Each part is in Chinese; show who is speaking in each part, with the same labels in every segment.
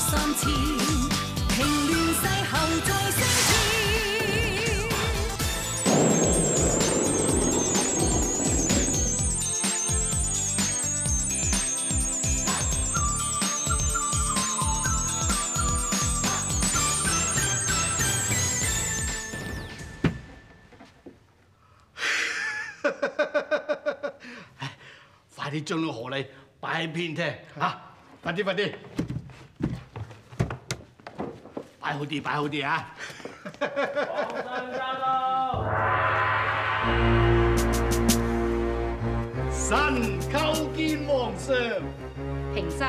Speaker 1: 三千，平亂世後再升天。
Speaker 2: 快啲將呢個賀禮擺喺邊聽嚇！快啲快啲，擺好啲擺好啲啊！臣叩見皇上，
Speaker 3: 平身，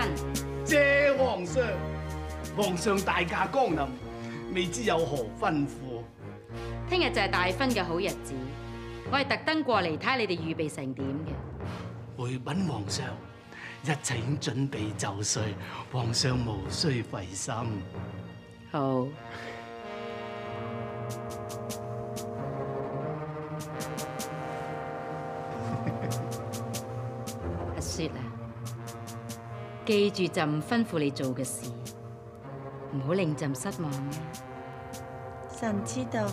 Speaker 2: 謝皇上。皇上大驾光臨，未知有何吩咐？
Speaker 3: 聽日就係大婚嘅好日子，我係特登過嚟睇下你哋預備成點嘅。
Speaker 2: 回禀皇上，一切已經準備就緒，皇上無需費心。
Speaker 3: 好。阿雪啊，記住朕吩咐你做嘅事，唔好令朕失望啊！
Speaker 4: 臣知道。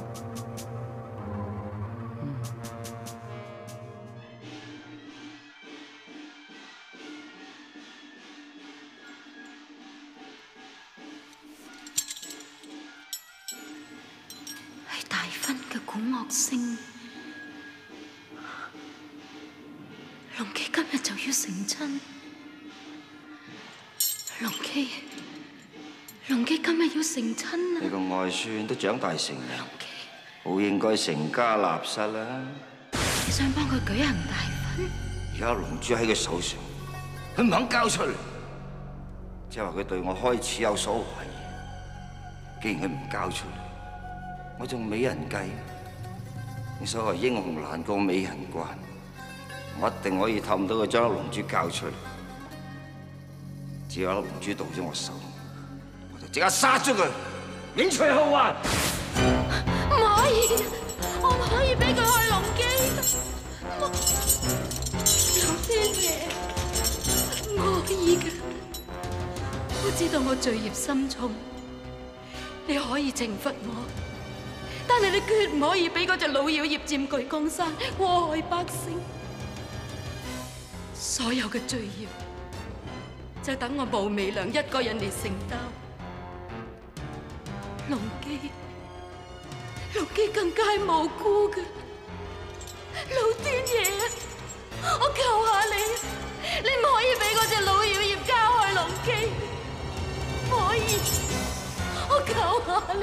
Speaker 1: 嘅鼓樂聲，龍基今日就要成親。龍基，龍基今日要成親啊！
Speaker 5: 你個外孫都長大成人，好應該成家立室啦。
Speaker 1: 你想幫佢舉行大婚？
Speaker 5: 而家龍珠喺佢手上，佢唔肯交出嚟，即係話佢對我開始有所懷疑。既然佢唔交出嚟，我仲美人計。你所謂英雄难过美人关，我一定可以氹到佢將龍珠交出嚟。只要粒龍珠到咗我手，我就即刻殺咗佢，免除後患。
Speaker 1: 唔可以，我唔可以俾佢去龍基。我老天爺，我可以嘅。我知道我罪孽深重，你可以懲罰我，但係你決唔可以俾嗰隻老妖孽佔據江山，禍害百姓。所有嘅罪孽，就等我無微良一個人嚟承擔。龍基。龍基更加係無辜嘅，老天爺啊！我求下你，你唔可以俾嗰隻老妖孽交去龍基，可以！我求下你，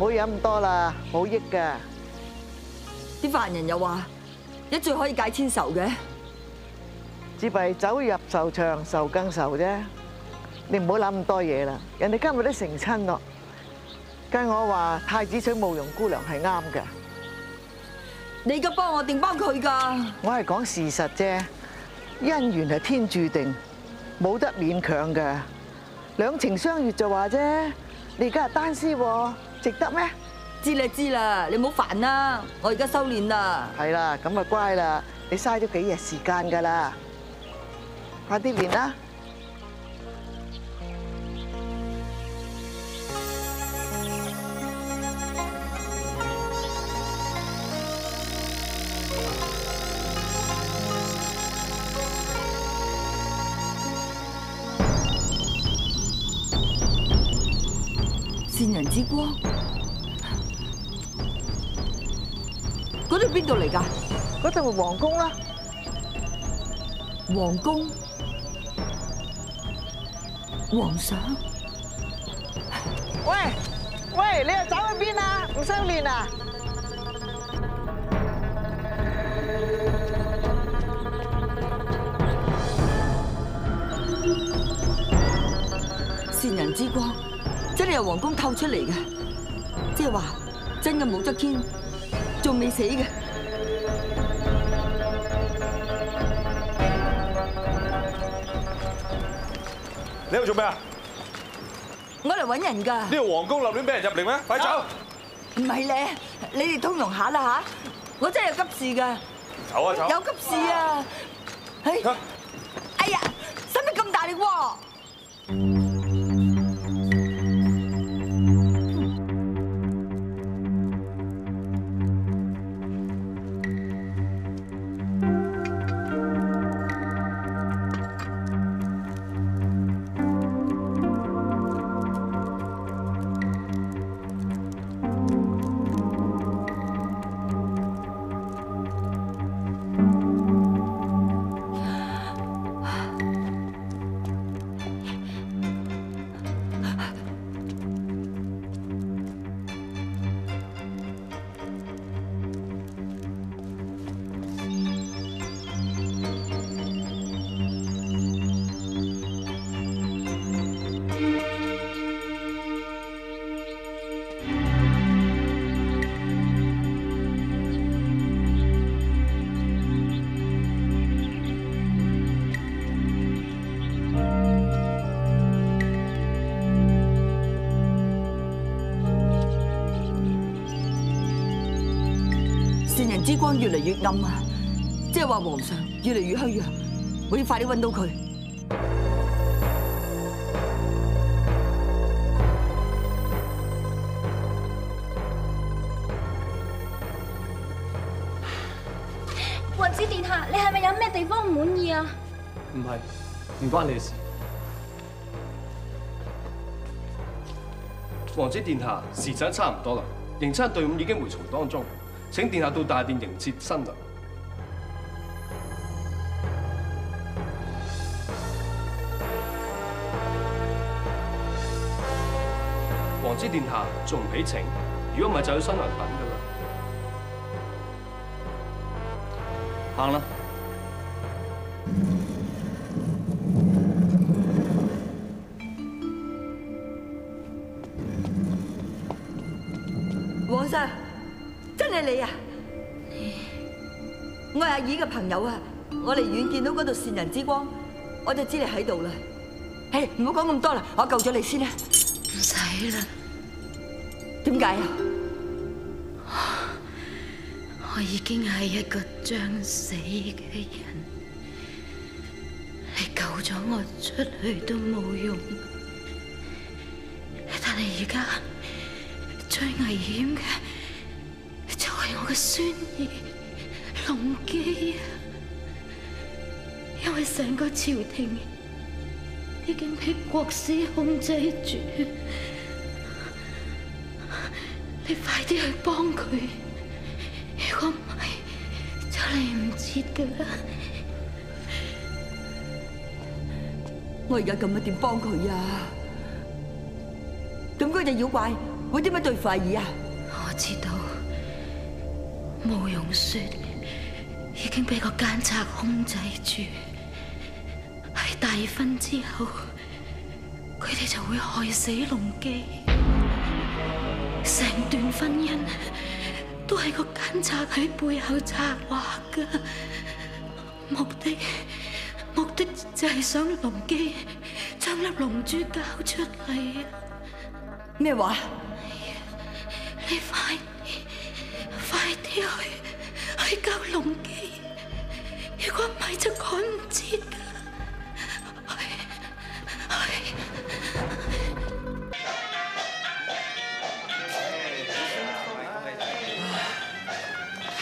Speaker 6: 唔好飲咁多啦，冇益噶。
Speaker 7: 啲犯人又話一醉可以解千愁嘅，
Speaker 6: 只係走入愁場，愁更愁啫。你唔好諗咁多嘢啦，人哋今日都成親咯。計我話太子娶慕容姑娘係啱嘅，
Speaker 7: 你嘅幫我定幫佢㗎？
Speaker 6: 我係講事實啫。姻緣係天注定，冇得勉強嘅。兩情相悅就話啫。你而家係單絲喎，值得咩？
Speaker 7: 知啦知啦，你唔好煩啦，我而家修煉啦。
Speaker 6: 係啦，咁啊乖啦，你嘥咗幾日時間㗎啦。快啲練啦！
Speaker 7: 善人之光，嗰度邊度嚟㗎？
Speaker 6: 嗰度咪皇宮啦，
Speaker 7: 皇宮，皇上，
Speaker 6: 喂喂，你又走去边啊？唔想練啊？
Speaker 7: 善人之光，真系由皇宫透出嚟嘅，即系话真嘅武则天仲未死嘅。
Speaker 8: 你喺度做咩啊？
Speaker 7: 我嚟揾人㗎，
Speaker 8: 呢度皇宮立亂俾人入嚟咩？快走！
Speaker 7: 唔係咧，你哋通融下啦吓，我真係有急事㗎，
Speaker 8: 走啊走！
Speaker 7: 有急事啊！哎之光越嚟越暗啊！即係話皇上越嚟越虛弱，我要快啲揾到佢。
Speaker 9: 王子殿下，你係咪有咩地方唔滿意啊？
Speaker 2: 唔係，唔關你事。王子殿下，時辰差唔多啦，迎親隊伍已經回朝當中，請殿下到大殿迎接新娘。王子殿下仲唔起請？如果唔係就要新娘等噶啦。行啦。
Speaker 7: 嘅朋友啊，我離遠見到嗰度善人之光，我就知你喺度啦。誒，唔好講咁多啦，我救咗你先啦。
Speaker 3: 唔使啦，
Speaker 7: 點解啊？
Speaker 3: 我已經係一個將死嘅人，你救咗我出去都冇用，但係而家最危險嘅就係我嘅孫兒龍基啊！因為成個朝廷已經被國師控制住，你快啲去幫佢。如果唔係，就嚟唔切噶啦！
Speaker 7: 我而家咁樣點幫佢啊？咁嗰隻妖怪會點樣對付阿姨啊？
Speaker 3: 我知道慕容雪已經俾個奸賊控制住，喺大婚之後，佢哋就會害死龍基，成段婚姻都係個奸賊喺背後策劃噶，目的目的就係想龍基將粒龍珠交出嚟啊！
Speaker 7: 咩話？
Speaker 3: 你快啲，快啲去去救龍基！如果唔係就趕唔切噶。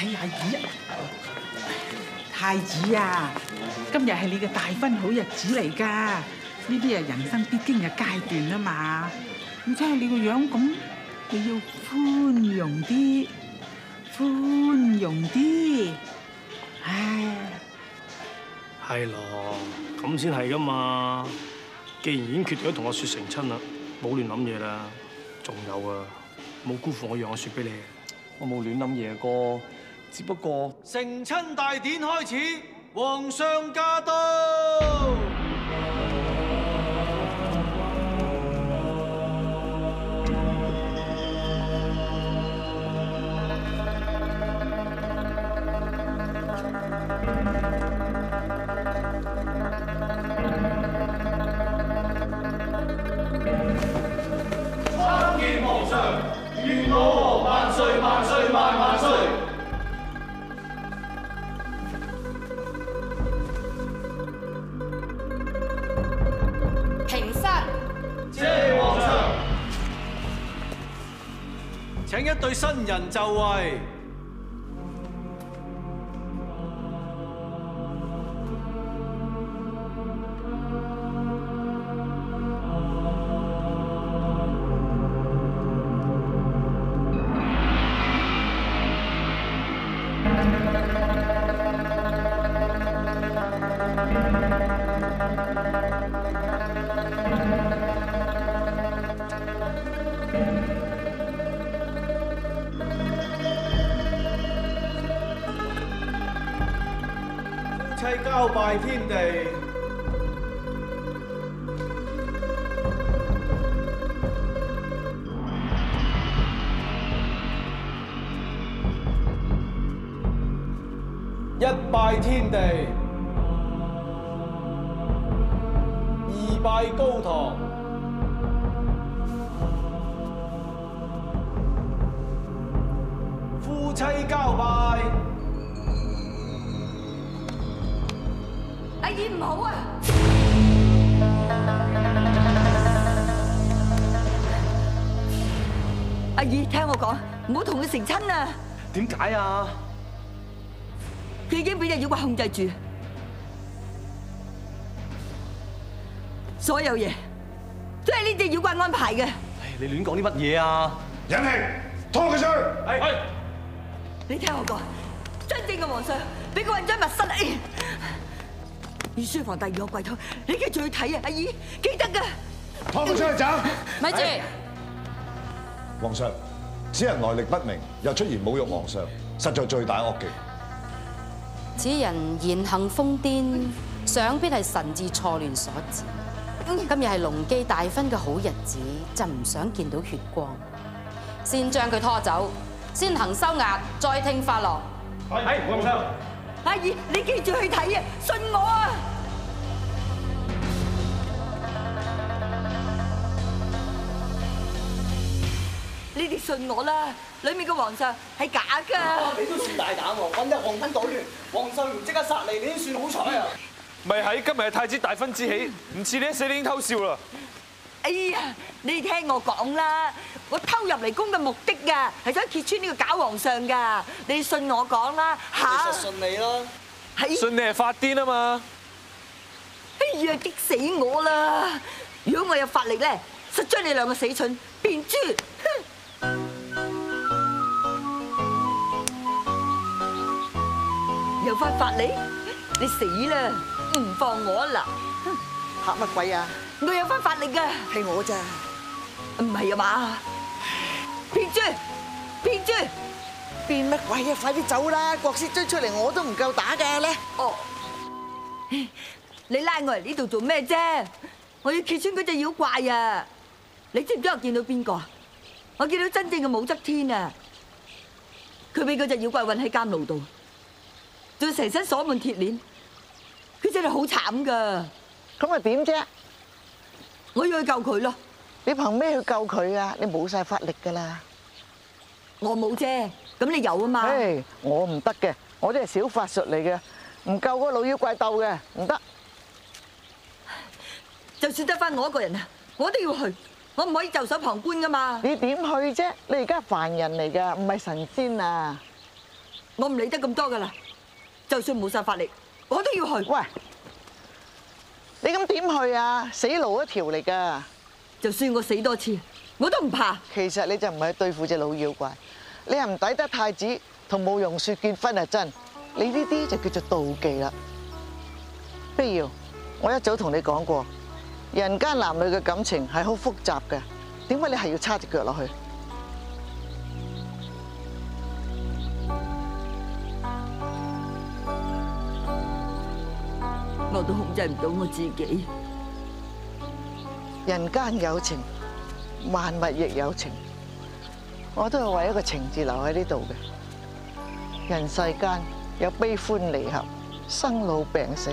Speaker 10: 哎呀姨，太子啊，今日係你嘅大婚好日子嚟㗎，呢啲係人生必經嘅階段啊嘛。咁睇下你個樣咁，你要寬容啲，寬容啲。唉，
Speaker 2: 係咯，咁先係噶嘛。既然已經決定咗同阿雪成親啦，冇亂諗嘢啦。仲有啊，冇辜負我讓阿雪俾你。
Speaker 11: 我冇亂諗嘢哥，只不過
Speaker 12: 成親大典開始，皇上驾到。对新人就位。夫妻交拜天地。一拜天地，
Speaker 7: 成親啊！
Speaker 11: 點解啊？
Speaker 7: 佢已經俾隻妖怪控制住，所有嘢都係呢隻妖怪安排嘅。
Speaker 11: 你亂講啲乜嘢啊？
Speaker 13: 忍氣，拖佢出去。
Speaker 12: 係。
Speaker 7: 你聽我講，真正嘅皇上俾佢混咗密室嚟。御書房第二個櫃桶，你記住去睇啊！阿姨記得㗎。
Speaker 13: 拖佢出去走。
Speaker 1: 咪住！
Speaker 13: 皇上，此人來歷不明，又出言侮辱皇上，實在罪大惡極。
Speaker 1: 此人言行瘋癲，想必係神志錯亂所致。今日係隆基大婚嘅好日子，就唔想見到血光，先將佢拖走，先行收押，再聽發落。
Speaker 12: 係，皇上。
Speaker 7: 阿姨，你記住去睇啊！信我啊！你哋信我啦，裏面嘅皇上係假㗎。
Speaker 11: 你都算大膽喎，揾得皇軍搗亂，皇上唔即刻殺你，你都算好彩啊！
Speaker 8: 咪喺今日係太子大婚之喜，唔似你一死你已經偷笑啦。
Speaker 7: 哎呀，你聽我講啦，我偷入嚟宮嘅目的㗎，係想揭穿呢個假皇上㗎。你信我講啦，嚇！
Speaker 11: 信你啦。
Speaker 7: 係。
Speaker 8: 信你係發癲啊嘛！
Speaker 7: 哎呀，激死我啦！如果我有法力咧，實將你兩個死蠢變豬！有翻法力，你死啦！唔放我啦！
Speaker 6: 吓乜鬼啊？
Speaker 7: 我有翻法力㗎，
Speaker 6: 係我咋？
Speaker 7: 唔係啊嘛？變豬，變豬，
Speaker 6: 變乜鬼啊？快啲走啦！國師追出嚟，我都唔夠打㗎咧。
Speaker 7: 哦，你拉我嚟呢度做咩啫？我要揭穿嗰隻妖怪啊！你知唔知我見到邊個啊？我見到真正嘅武則天啊！佢俾嗰隻妖怪韞喺監牢度，仲成身鎖滿鐵鏈，佢真係好慘噶！
Speaker 6: 咁啊點啫？
Speaker 7: 我要去救佢咯！
Speaker 6: 你憑咩去救佢啊？你冇晒法力噶啦！
Speaker 7: 我冇啫，咁你有啊嘛？
Speaker 6: 唉，我唔得嘅，我都係小法術嚟嘅，唔夠嗰個老妖怪鬥嘅，唔得。
Speaker 7: 就算得翻我一個人啊，我都要去，我唔可以袖手旁觀噶嘛。
Speaker 6: 你點去啫？你而家係凡人嚟噶，唔係神仙啊！
Speaker 7: 我唔理得咁多噶啦，就算冇晒法力，我都要去。
Speaker 6: 喂，你咁點去啊？死路一條嚟㗎！
Speaker 7: 就算我死多次，我都唔怕。
Speaker 6: 其實你就唔係對付隻老妖怪，你係唔抵得太子同慕容雪結婚啊真，你呢啲就叫做妒忌啦。不要，我一早同你講過，人間男女嘅感情係好複雜嘅，點解你係要叉隻腳落去？
Speaker 7: 我都控制唔到我自己。
Speaker 6: 人間有情，萬物亦有情。我都係為一個情字留喺呢度嘅。人世間有悲歡離合、生老病死。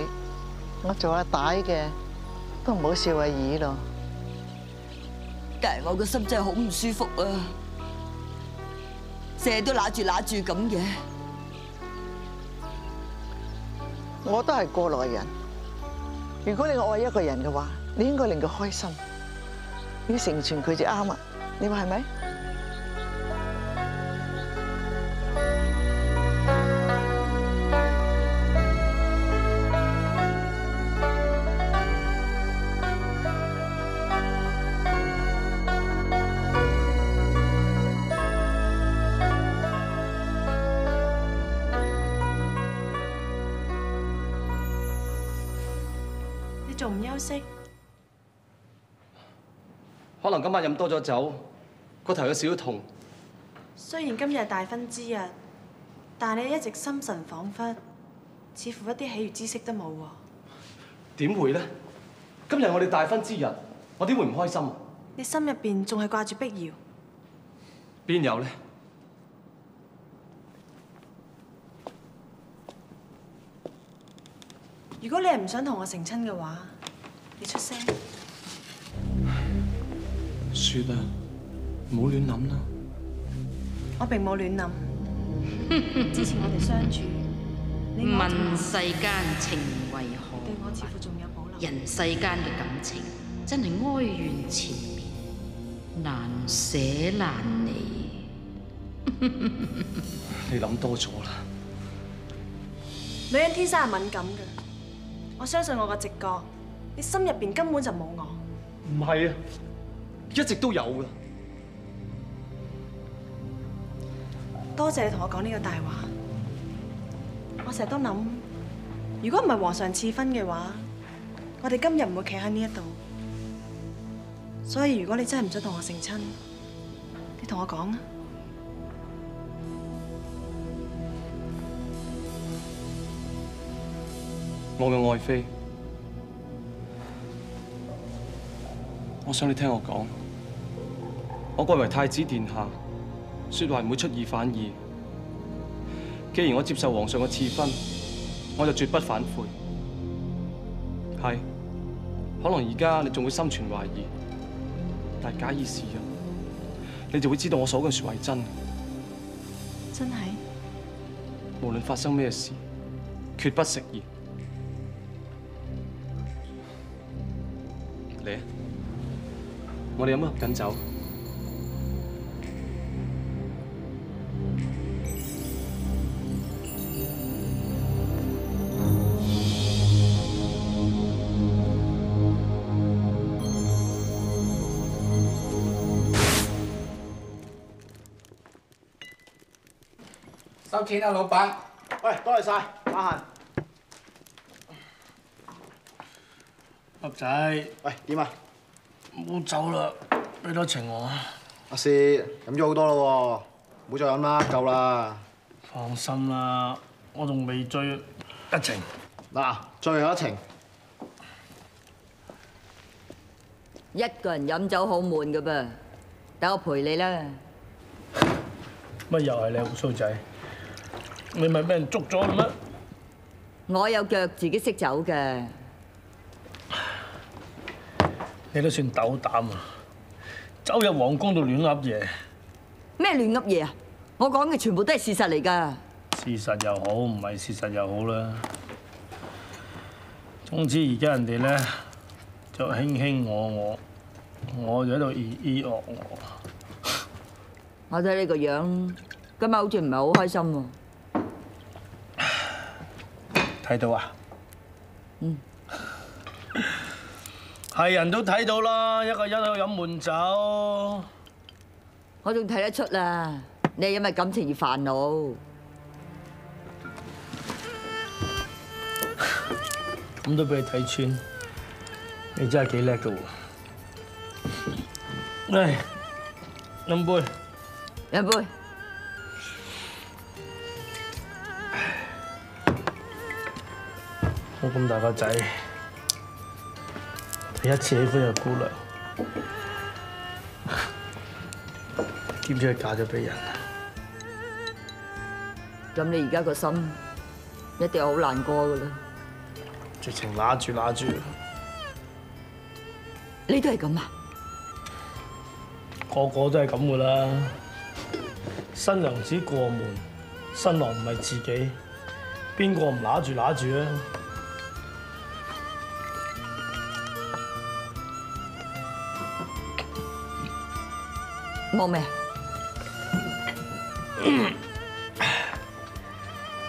Speaker 6: 我做阿帶嘅都唔好笑阿姨咯。
Speaker 7: 但係我個心真係好唔舒服啊！成日都揦住揦住咁嘅。
Speaker 6: 我都係過來人。如果你愛一個人嘅話，你應該令佢開心，你成全佢就啱啊！你話係咪？
Speaker 8: 今晚飲多咗酒，個頭有少少痛。
Speaker 14: 雖然今日係大婚之日，但你一直心神恍惚，似乎一啲喜悅之色都冇喎。
Speaker 8: 點會呢？今日我哋大婚之日，我點會唔開心啊？
Speaker 14: 你心入邊仲係掛住碧瑤，
Speaker 8: 邊有呢？
Speaker 14: 如果你係唔想同我成親嘅話，你出聲。
Speaker 8: 雪啊，唔好亂諗啦。
Speaker 14: 我並冇亂諗。之前我哋相處，你愛情
Speaker 3: 問世間情為何
Speaker 14: 對我似乎仲有保留。
Speaker 3: 人世間嘅感情真係哀怨纏綿，難捨難離。
Speaker 8: 你諗多咗啦。
Speaker 14: 女人天生係敏感嘅，我相信我個直覺，你心入邊根本就冇我。
Speaker 8: 唔係啊，一直都有噶。
Speaker 14: 多謝你同我講呢個大話。我成日都諗，如果唔係皇上賜婚嘅話，我哋今日唔會企喺呢一度。所以如果你真係唔想同我成親，你同我講啊。
Speaker 8: 我嘅愛妃，我想你聽我講。我貴為太子殿下，説話唔會出爾反爾。既然我接受皇上嘅賜婚，我就絕不反悔。係，可能而家你仲會心存懷疑，但假以時日，你就會知道我所講嘅説話係真。
Speaker 14: 真係？
Speaker 8: 無論發生咩事，決不食言。嚟啊！我哋飲一盒緊酒。
Speaker 11: 收錢啊，老闆！喂，多謝晒，打閒。
Speaker 2: 盒仔，
Speaker 11: 喂，點啊？
Speaker 2: 冇酒啦，俾多情我。
Speaker 11: 阿師飲咗好多咯喎，唔好再飲啦，夠啦。
Speaker 2: 放心啦，我仲未醉一程。
Speaker 11: 嗱，最後一程。
Speaker 7: 一個人飲酒好悶噶噃，等我陪你啦。
Speaker 2: 乜又係你胡须仔？你咪俾人捉咗啦咩？
Speaker 7: 我有腳，自己識走嘅。
Speaker 2: 你都算斗膽啊！走入皇宮度亂噏嘢。
Speaker 7: 咩亂噏嘢啊？我講嘅全部都係事實嚟㗎。
Speaker 2: 事實又好，唔係事實又好啦。總之而家人哋咧就卿卿我我，我就喺度咿咿我我。
Speaker 7: 我睇你個樣，今日好似唔係好開心喎。
Speaker 2: 睇到啊？
Speaker 7: 嗯。
Speaker 2: 係人都睇到啦，一個人喺度飲悶酒。
Speaker 7: 我仲睇得出啦，你係因為感情而煩惱。
Speaker 2: 咁都俾你睇穿，你真係幾叻噶喎！嚟，飲杯，
Speaker 7: 飲杯。
Speaker 2: 咁大個仔，第一次喜歡個姑娘，兼且係嫁咗俾人，
Speaker 7: 咁你而家個心一定好難過噶啦。
Speaker 2: 直情揦住揦住，
Speaker 7: 你都係咁啊？
Speaker 2: 個個都係咁噶啦。新娘子過門，新郎唔係自己，邊個唔揦住揦住啊？
Speaker 7: 冇咩？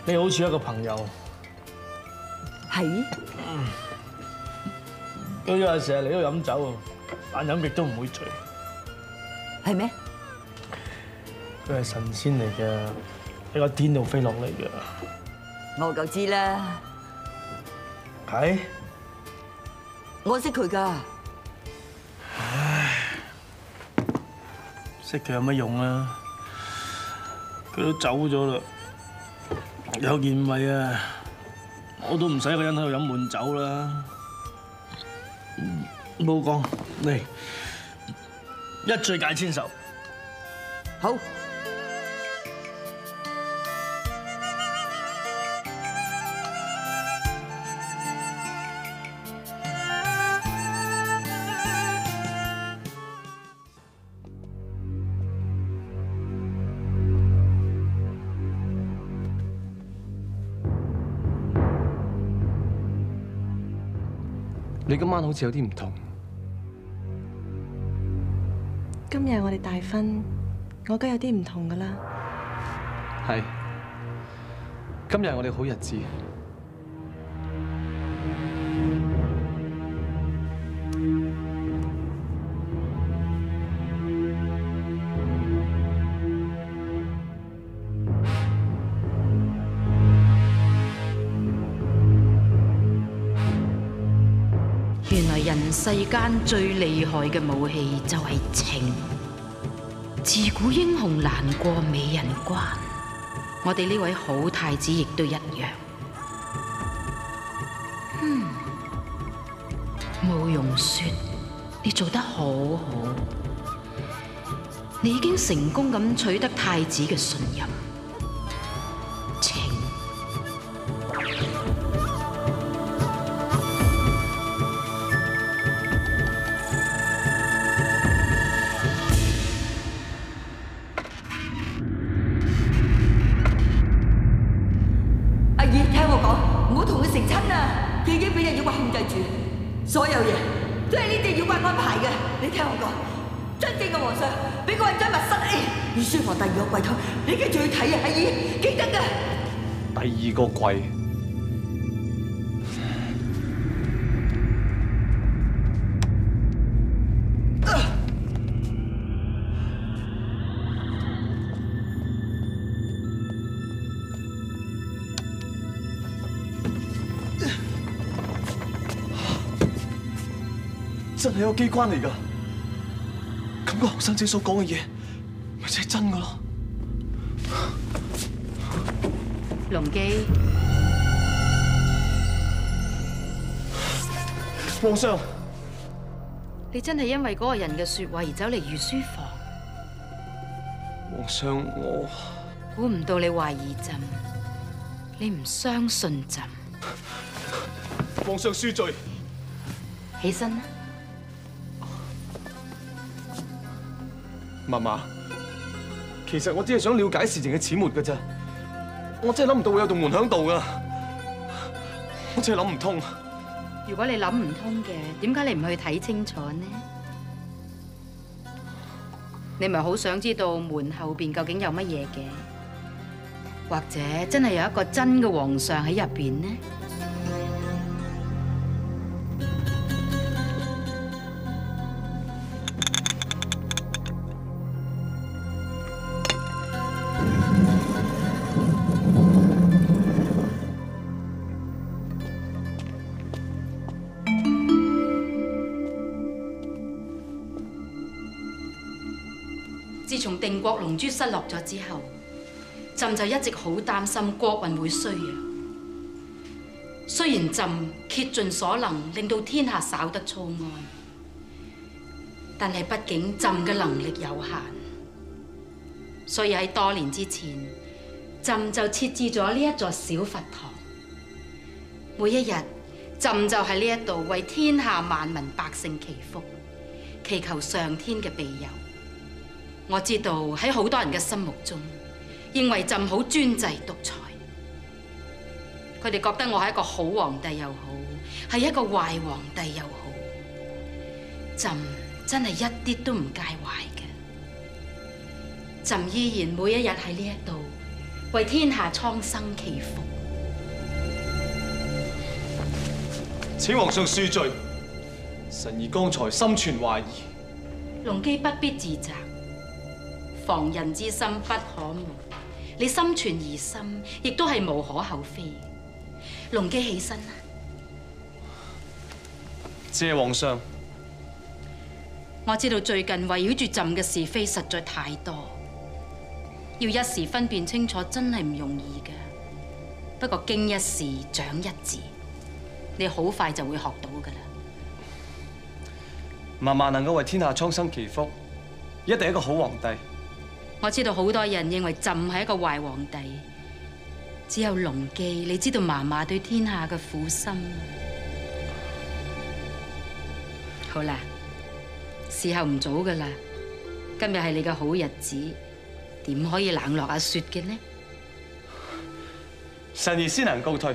Speaker 2: 你好似一個朋友，
Speaker 7: 係？
Speaker 2: 佢又成日嚟度飲酒喎，但飲極都唔會醉。
Speaker 7: 係咩？
Speaker 2: 佢係神仙嚟嘅，喺個天度飛落嚟嘅。
Speaker 7: 我就知啦，
Speaker 2: 係？
Speaker 7: 我識佢㗎。
Speaker 2: 识佢有乜用啊？佢都走咗啦，有件米啊，我都唔使一個人喺度饮闷酒啦。冇讲，嚟一醉解千愁。
Speaker 7: 好。
Speaker 8: 你今晚好似有啲唔同。
Speaker 14: 今日我哋大婚，我梗有啲唔同噶啦。
Speaker 8: 係，今日我哋好日子。
Speaker 3: 世间最厉害嘅武器就系情。自古英雄难过美人关，我哋呢位好太子亦都一样。嗯，慕容雪，你做得好好，你已经成功咁取得太子嘅信任。
Speaker 7: 真
Speaker 8: 係有機關嚟㗎！咁個學生仔所講嘅嘢，咪即係真㗎咯？
Speaker 3: 龍基，
Speaker 8: 皇上，
Speaker 3: 你真係因為嗰個人嘅說話而走嚟御書房？
Speaker 8: 皇上，我
Speaker 3: 估唔到你懷疑朕，你唔相信朕。
Speaker 8: 皇上恕罪。
Speaker 3: 起身啦，
Speaker 8: 嫲嫲，其實我只係想了解事情嘅始末㗎咋，我真係諗唔到會有道門響度㗎，我真係諗唔通。
Speaker 3: 如果你諗唔通嘅，點解你唔去睇清楚呢？你咪好想知道門後邊究竟有乜嘢嘅？或者真係有一個真嘅皇上喺入边呢？國龍珠失落咗之後，朕就一直好擔心國運會衰弱。雖然朕竭盡所能令到天下稍得粗安，但係畢竟朕嘅能力有限，所以喺多年之前，朕就設置咗呢一座小佛堂。每一日，朕就喺呢一度為天下萬民百姓祈福，祈求上天嘅庇佑。我知道喺好多人嘅心目中，認為朕好專制獨裁，佢哋覺得我係一個好皇帝又好，係一個壞皇帝又好。朕真係一啲都唔介懷嘅，朕依然每一日喺呢一度為天下蒼生祈福。
Speaker 8: 請皇上恕罪，臣兒剛才心存懷疑。
Speaker 3: 龍基不必自責，防人之心不可無。你心存疑心，亦都係無可厚非。龍基起身啦，
Speaker 8: 謝皇上。
Speaker 3: 我知道最近圍繞住朕嘅是非實在太多，要一時分辨清楚真係唔容易嘅。不過經一事長一智，你好快就會學到噶啦。
Speaker 8: 嫲嫲能夠為天下蒼生祈福，一定係一個好皇帝。
Speaker 3: 我知道好多人認為朕係一個壞皇帝，只有隆基，你知道嫲嫲對天下嘅苦心。好啦，時候唔早噶啦，今日係你嘅好日子，點可以冷落阿雪嘅呢？
Speaker 8: 臣儿先能告退。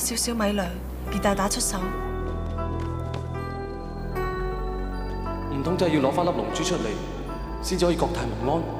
Speaker 14: 少少米粮，便大打出手。
Speaker 8: 唔通真係要攞翻粒龍珠出嚟，先至可以国泰民安？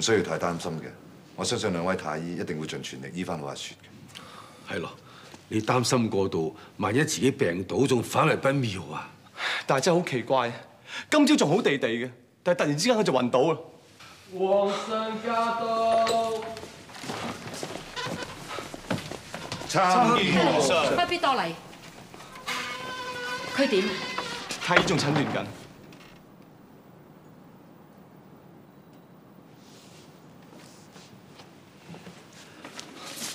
Speaker 13: 唔需要太擔心嘅，我相信兩位太醫一定會盡全力醫翻好阿雪嘅。
Speaker 15: 係咯，你擔心過度，萬一自己病倒，仲反嚟不妙啊！
Speaker 8: 但係真係好奇怪，今朝仲好地地嘅，但係突然之間佢就暈倒啦。
Speaker 12: 皇上駕到！
Speaker 13: 參見皇上
Speaker 3: 不必多禮。佢點？
Speaker 8: 太醫仲診斷緊。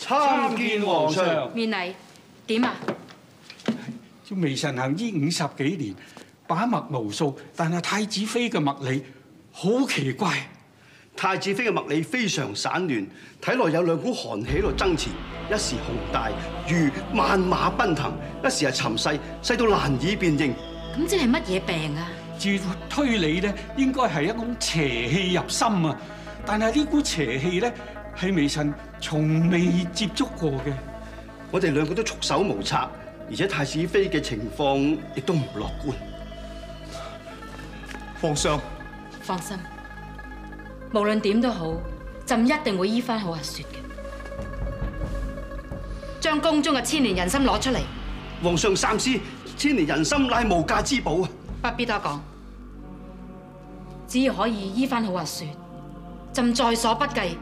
Speaker 12: 參見皇上。
Speaker 3: 面禮點啊？
Speaker 10: 要微臣行醫五十幾年，把脈無數，但係太子妃嘅脈理好奇怪。
Speaker 16: 太子妃嘅脈理非常散亂，體內有兩股寒氣喺度爭持，一時宏大如萬馬奔騰，一時係沉細，細到難以辨認。
Speaker 3: 咁即係乜嘢病啊？
Speaker 10: 照推理咧，應該係一股邪氣入心啊！但係呢股邪氣咧，係微臣從未接觸過嘅。
Speaker 16: 我哋兩個都束手無策，而且太子妃嘅情況亦都唔樂觀。
Speaker 8: 皇上，
Speaker 3: 放心，無論點都好，朕一定會醫翻好阿雪嘅。將宮中嘅千年人心攞出嚟，
Speaker 16: 皇上三思，千年人心乃無價之寶啊！
Speaker 3: 不必多講，只要可以醫翻好阿雪，朕在所不計。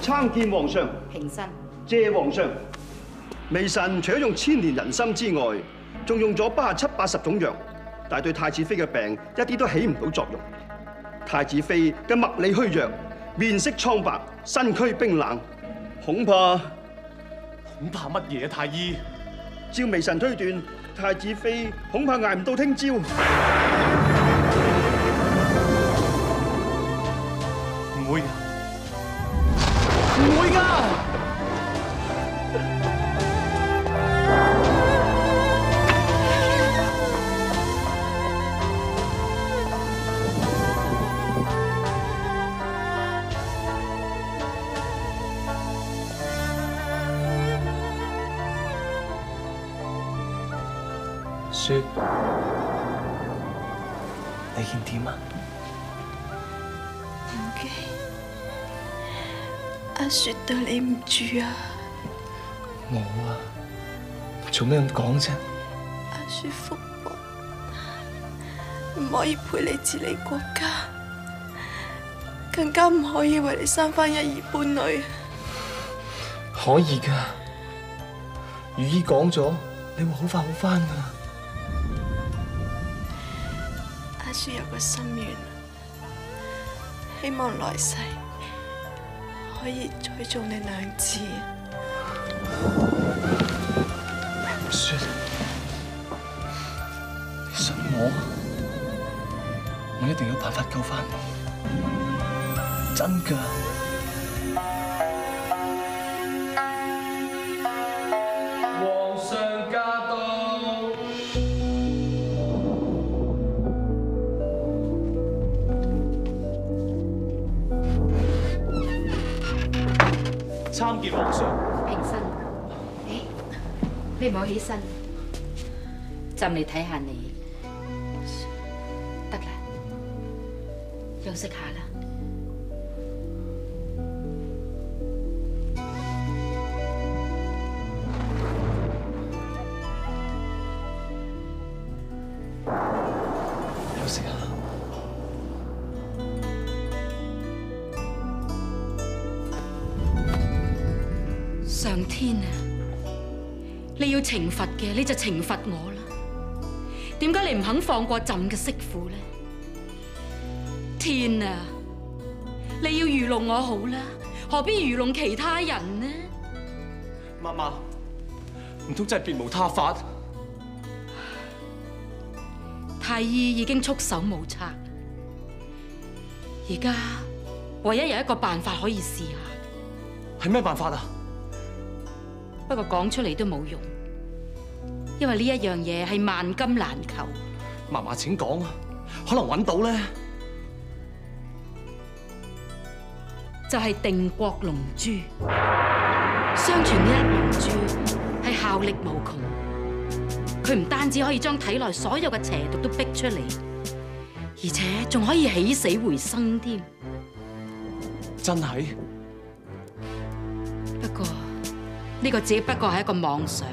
Speaker 16: 參見皇上。
Speaker 3: 平身。
Speaker 16: 謝皇上。微臣除咗用千年人參之外，仲用咗八十七八十種藥，但係對太子妃嘅病一啲都起唔到作用。太子妃嘅脉理虛弱，面色蒼白，身軀冰冷，恐怕
Speaker 8: 恐怕乜嘢啊？太醫，
Speaker 16: 照微臣推斷，太子妃恐怕捱唔到聽朝。
Speaker 4: 阿雪對你唔住啊！
Speaker 2: 冇啊，做咩咁講啫？
Speaker 4: 阿雪復國，唔可以陪你治理國家，更加唔可以為你生翻一兒半女。
Speaker 2: 可以噶，如醫講咗，你會好快好翻噶。
Speaker 4: 阿雪有個心愿，希望來世可以再做你娘子。
Speaker 2: 雪，你信我，我一定有辦法救翻你，真噶。
Speaker 3: 你唔好起身，朕嚟睇下你。得啦，休息下。就懲罰我啦。點解你唔肯放過朕嘅媳婦呢？天啊！你要愚弄我好啦，何必愚弄其他人呢？
Speaker 8: 媽媽，唔通真係別無他法？
Speaker 3: 太醫已經束手無策，而家唯一有一個辦法可以試下。
Speaker 8: 係咩辦法啊？
Speaker 3: 不過講出嚟都冇用，因為呢一樣嘢係萬金難求。
Speaker 8: 嫲嫲請講啊，可能揾到咧。
Speaker 3: 就係定國龍珠。相傳呢粒龍珠係效力無窮，佢唔單止可以將體內所有嘅邪毒都逼出嚟，而且仲可以起死回生添。
Speaker 8: 真係？
Speaker 3: 不過呢個只不過係一個妄想，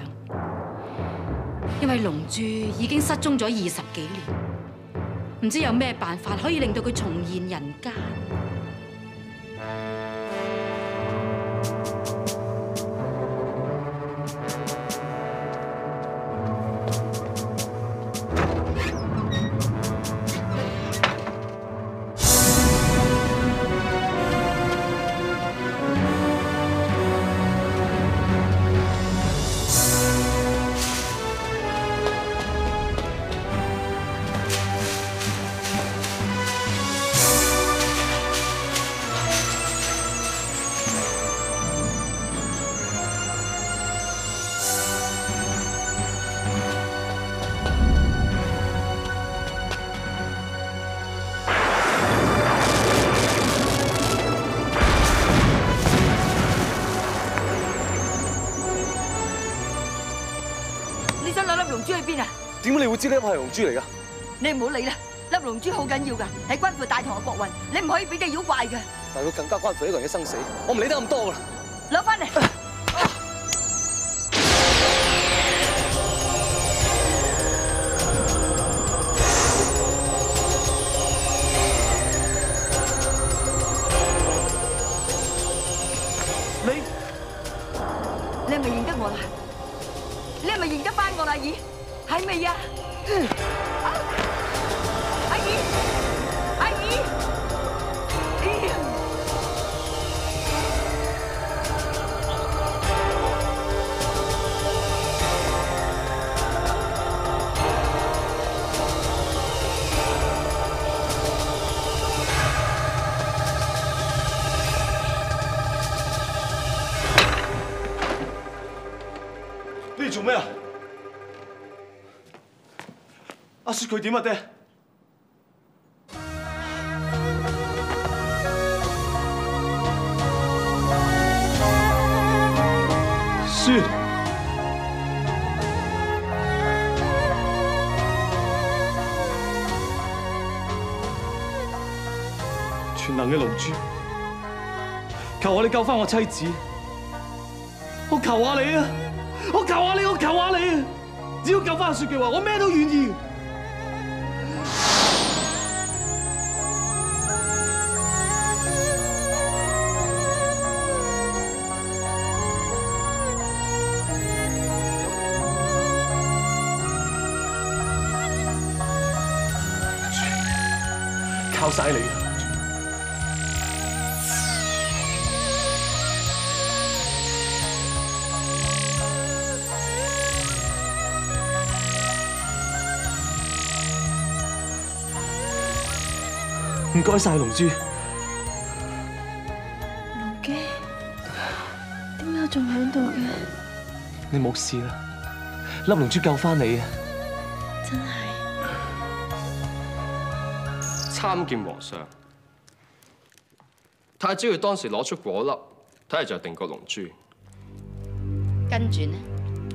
Speaker 3: 因为龙珠已经失踪咗二十几年，唔知有咩办法可以令到佢重现人
Speaker 8: 间。會知呢一塊係龍珠嚟噶？
Speaker 7: 你唔好理啦，粒龙珠好紧要噶，系关乎大唐嘅国运，你唔可以俾隻妖怪嘅。
Speaker 8: 但系佢更加关乎一个人嘅生死，我唔理得咁多噶啦。
Speaker 7: 攞翻嚟。
Speaker 8: 做咩啊？阿雪佢點啊，爹？雪，全能嘅龍珠，求我你救翻我妻子，我求下你啊！我求下你，我求下你！只要救翻阿雪嘅话，我咩都愿意。靠晒你該晒龍珠，
Speaker 14: 龍基，點解仲喺度嘅？
Speaker 8: 你冇事啦，粒龍珠救翻你啊！
Speaker 14: 真係
Speaker 17: 參見皇上，太子佢當時攞出果粒，睇嚟就係定國龍珠。
Speaker 3: 跟住呢？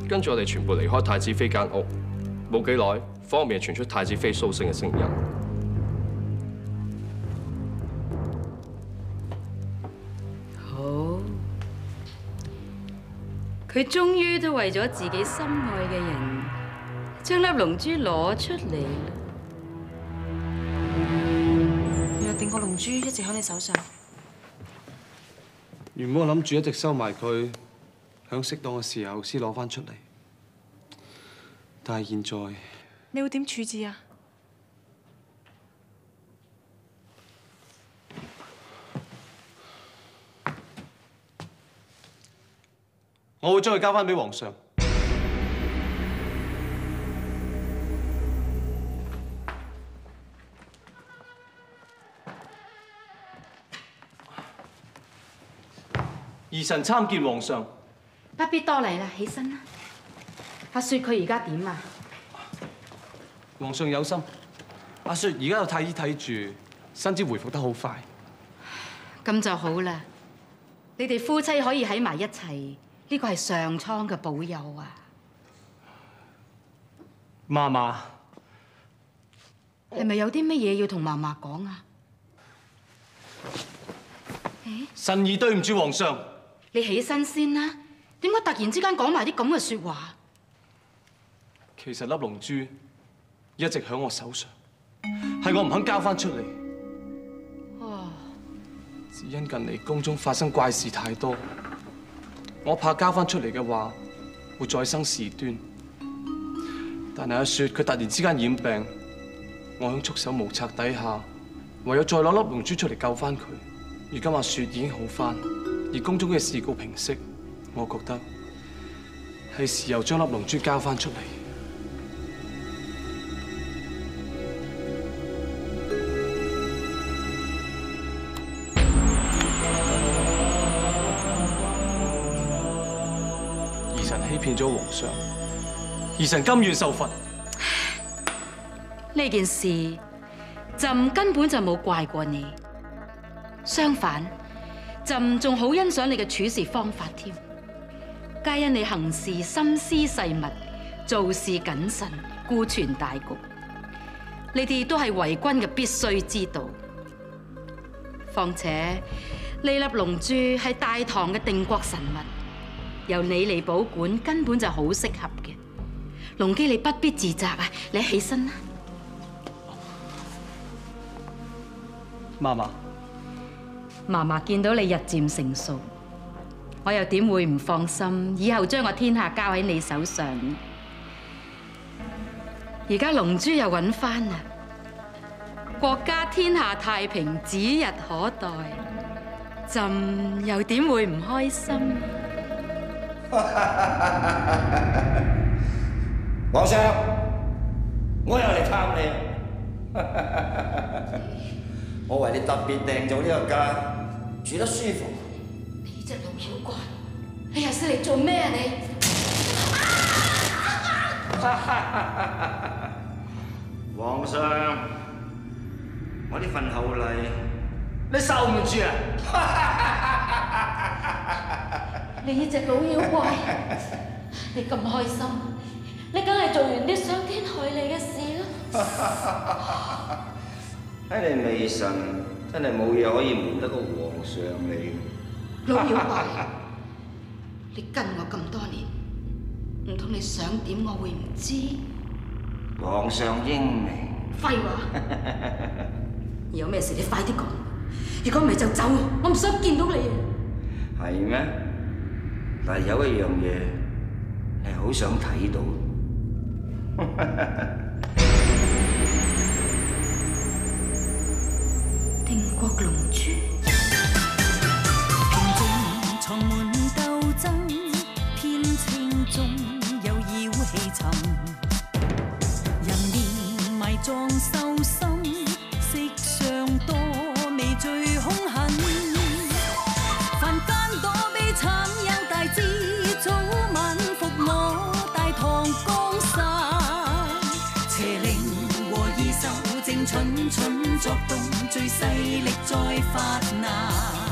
Speaker 17: 跟住我哋全部離開太子妃間屋，冇幾耐，方面傳出太子妃苏醒嘅聲音。
Speaker 3: 佢終於都為咗自己心愛嘅人，將粒龍珠攞出嚟啦。
Speaker 14: 原來定個龍珠一直喺你手上。
Speaker 8: 原本我諗住一直收埋佢，響適當嘅時候先攞翻出嚟。但係現在，
Speaker 14: 你會點處置啊？
Speaker 8: 我會將佢交翻俾皇上。兒臣參見皇上。
Speaker 3: 不必多禮啦，起身啦。阿雪佢而家點啊？
Speaker 8: 皇上有心，阿雪而家有太醫睇住，身子回復得好快。
Speaker 3: 咁就好啦。你哋夫妻可以喺埋一齊，呢個係上蒼嘅保佑啊！
Speaker 8: 嫲嫲，
Speaker 3: 係咪有啲乜嘢要同嫲嫲講啊？
Speaker 8: 臣兒對唔住皇上。
Speaker 3: 你起身先啦。點解突然之間講埋啲咁嘅説話？
Speaker 8: 其實粒龍珠一直喺我手上，係我唔肯交翻出嚟。
Speaker 3: 哦，
Speaker 8: 只因近嚟宮中發生怪事太多，我怕交翻出嚟嘅话，会再生事端。但系阿雪佢突然之间染病，我响束手无策底下，唯有再攞粒龙珠出嚟救翻佢。如今阿雪已经好翻，而宫中嘅事故平息，我觉得系时候将粒龙珠交翻出嚟。騙咗皇上，兒臣甘願受罰。
Speaker 3: 呢件事朕根本就冇怪過你，相反，朕仲好欣賞你嘅處事方法添。皆因你行事心思細密，做事謹慎，顧全大局，呢啲都係為君嘅必須之道。況且呢粒龍珠係大唐嘅定國神物，由你嚟保管根本就好适合嘅。龍基，你不必自责啊！你起身啦。
Speaker 8: 妈妈，
Speaker 3: 嫲嫲见到你日渐成熟，我又点会唔放心？以后将个天下交喺你手上。而家龙珠又揾翻啦，国家天下太平指日可待，朕又点会唔开心？
Speaker 5: 皇上，我又嚟探你。我為你特別訂咗呢個家，住得舒服。
Speaker 3: 你隻老妖怪，你又識嚟做咩啊你？
Speaker 5: 皇上，我呢份厚禮，
Speaker 2: 你受唔住啊！
Speaker 3: 你呢隻老妖怪，你咁開心，你梗係做完啲傷天害理嘅事啦。
Speaker 5: 睇你未神真係冇嘢可以瞞得過皇上你。
Speaker 3: 老妖怪，你跟我咁多年，唔通你想點我會唔知？
Speaker 5: 皇上英明。
Speaker 3: 廢話！有咩事你快啲講，如果唔係就走，我唔想見到你。
Speaker 5: 係咩？但係有一樣嘢係好想睇到。
Speaker 3: 定國龍珠。
Speaker 1: 平靜藏滿鬥爭，天青中有妖氣沉。人面埋葬獸心，蠢蠢作动，最势力在发难。